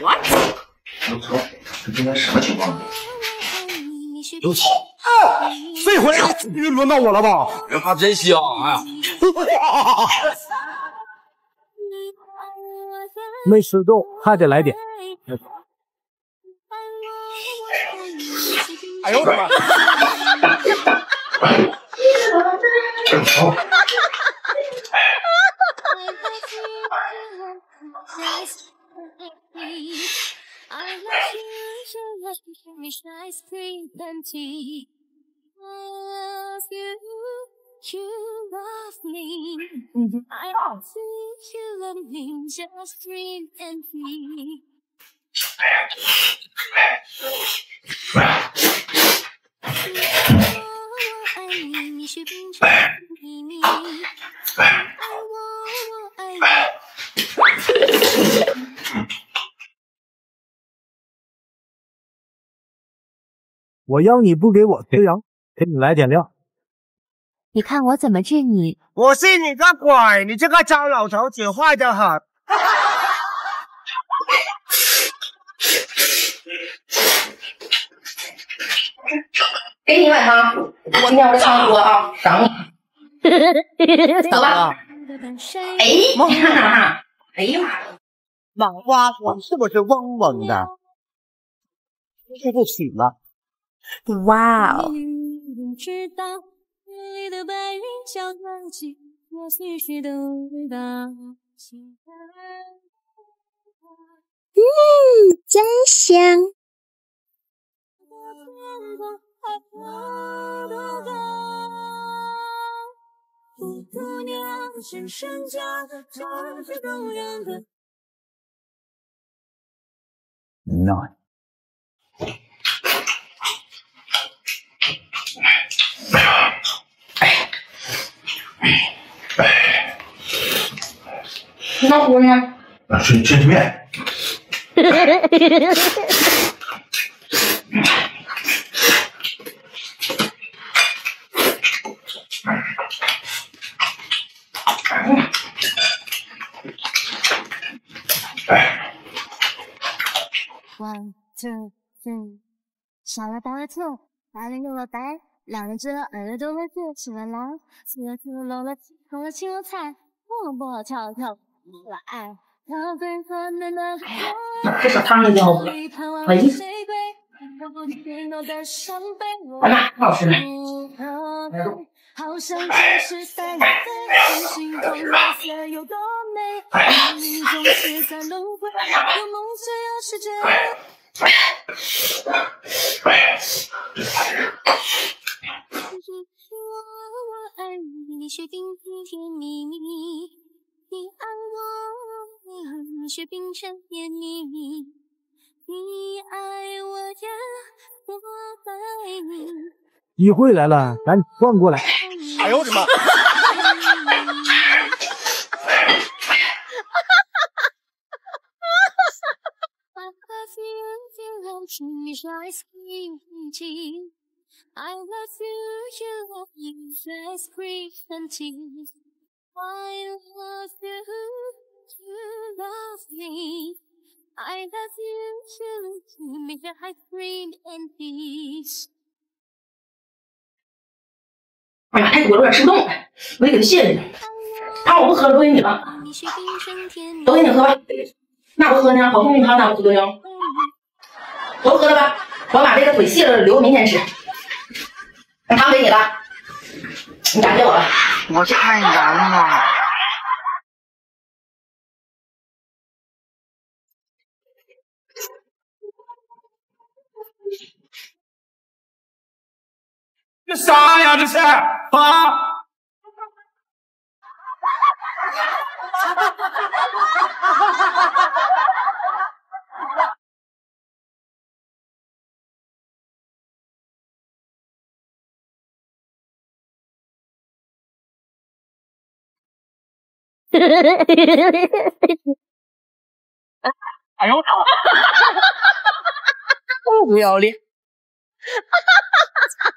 What？刘聪，这今天什么情况？这回又轮到我了吧？这话真香，哎呀！没吃够，还得来点。哎呦我的妈！I love you, you love me, and pretty. I love you, you love me. I love you, you love me, just pretty. 我要你不给我吃羊，给你来点料。你看我怎么治你？我信你个鬼！你这个糟老头子坏得很。给你一碗汤，我今天我这汤多啊，赏你。走吧。哎，哎呀妈呀！脑瓜子是不是嗡嗡的？对不起了。哇哦！嗯，真香。Nine。那我呢？啊，吃吃吃面。哎。One two three，小了白了兔，白了又了白，两人知了耳朵都会飞，吃了狼，吃了兔，搂了鸡，偷了青了菜，蹦了蹦了跳了跳，没了爱。这小汤一定好喝，哎，完了，不好吃了。好像就是在在真心痛，那些有多美，你总是在轮回，有梦想有世界。我爱你，你却冰冰甜蜜蜜；你爱我，你却冰成甜蜜蜜。你爱我呀，我爱你。机会来了，赶紧转过来！哎呦我的妈！哎呀，太多了，有点吃不动了，我得给他卸下去。汤我不喝了，都给你了，都给你喝吧。那不喝呢？好东西汤哪不喝呢？都喝了吧。我把这个腿卸了，留明天吃。那汤给你了，你感谢我吧。我太难了。这啥呀？这是啊！哎呦我操！不要脸！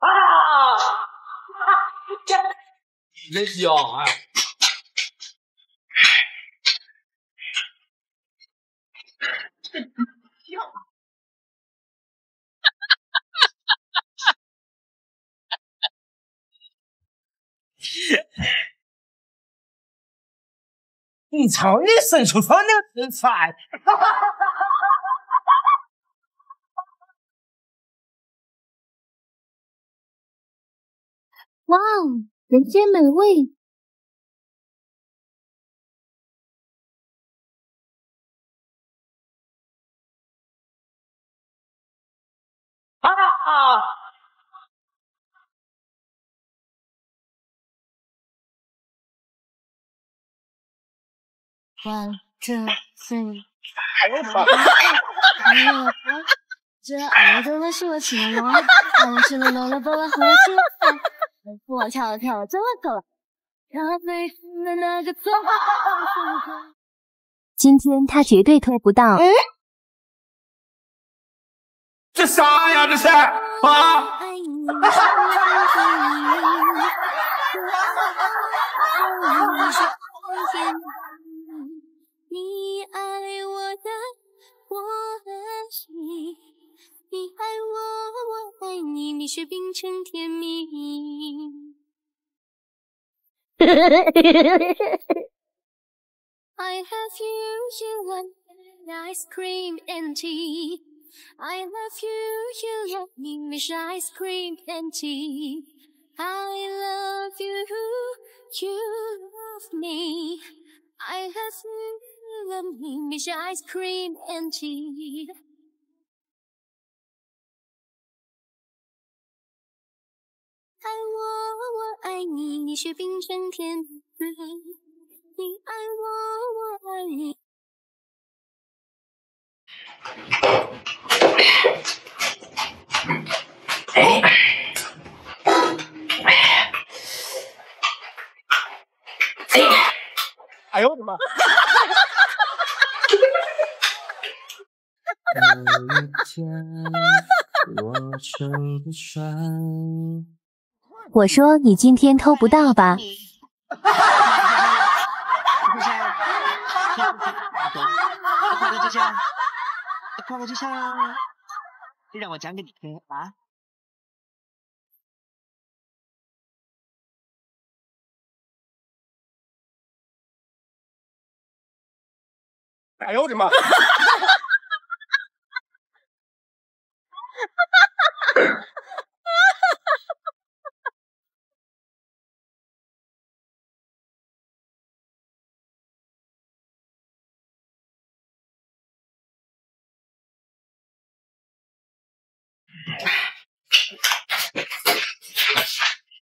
啊！真香哎！你瞅你伸出手能吃饭。哇哦，人间美味！啊啊！One two three，哎呦我操！这爱的我是我情郎，我是了罗了把我喝起来，我跳跳走走，咖啡的那个错。今天他绝对偷不到。这啥呀？这是啊！你爱我的，我爱你；你爱我，我爱你，蜜雪冰城甜蜜。I have you, you want ice cream and tea. I love you, you love me, wish ice cream and tea. I love you, you love me. I love you, you love me, wish ice cream and tea. 爱我，我爱你，蜜雪冰城甜蜜。你爱我，我爱你。哎呦我的妈！ 我说你今天偷不到吧？快乐就像，快乐就像，让我讲给你听啊！哎呦我的妈！